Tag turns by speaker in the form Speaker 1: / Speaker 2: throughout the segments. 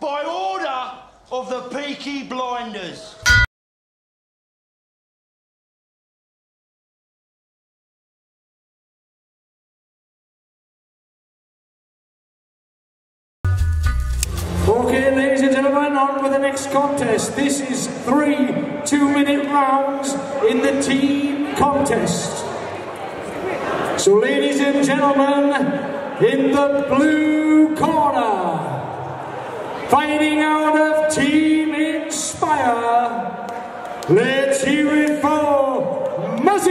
Speaker 1: By order of the Peaky Blinders.
Speaker 2: Okay, ladies and gentlemen, on with the next contest. This is three two-minute rounds in the team contest. So, ladies and gentlemen, in the blue corner, fighting out of Team Inspire, let's hear it for Muzzy!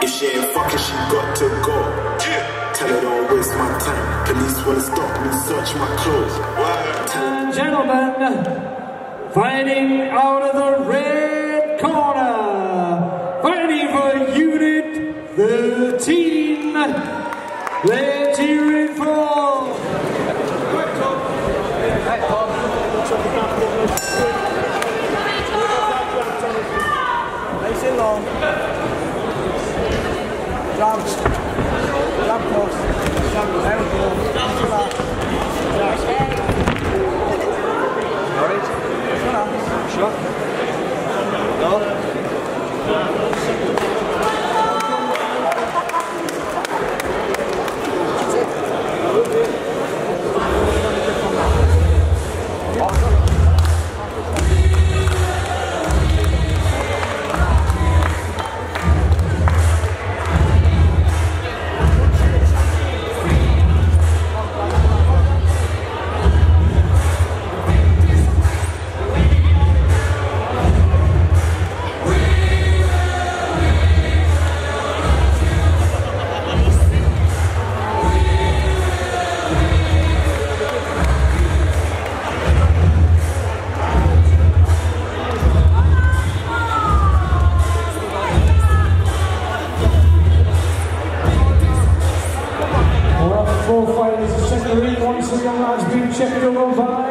Speaker 3: If she ain't fucking, she got to go. Tell her don't waste my time. Police wanna stop me, search my clothes. Tell
Speaker 2: and gentlemen, fighting out of the red 13. Let's hear it for.
Speaker 4: Nice and long. Jump. Jump close. Jump. There we go. Jump to that. Alright. Sure. No.
Speaker 2: Once the young lads being checked over by.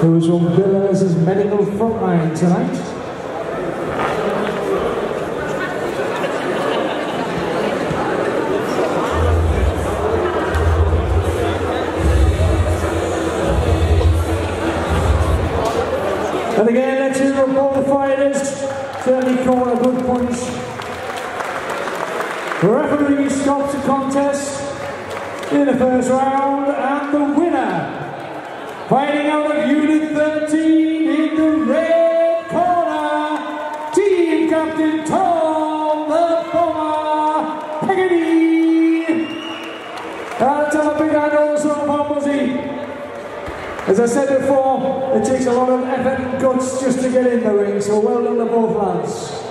Speaker 2: Who is on Bill as medical frontline tonight. And again, let's hear the fighters. Certainly caught a good punch. Referee stops the contest in the first round, and the winner Fighting out of Unit 13 in the red corner, Team Captain Tom the Bomber Haggerty. And tell a big hand also for Muzzy. As I said before, it takes a lot of effort and guts just to get in the ring, so well done to both lads.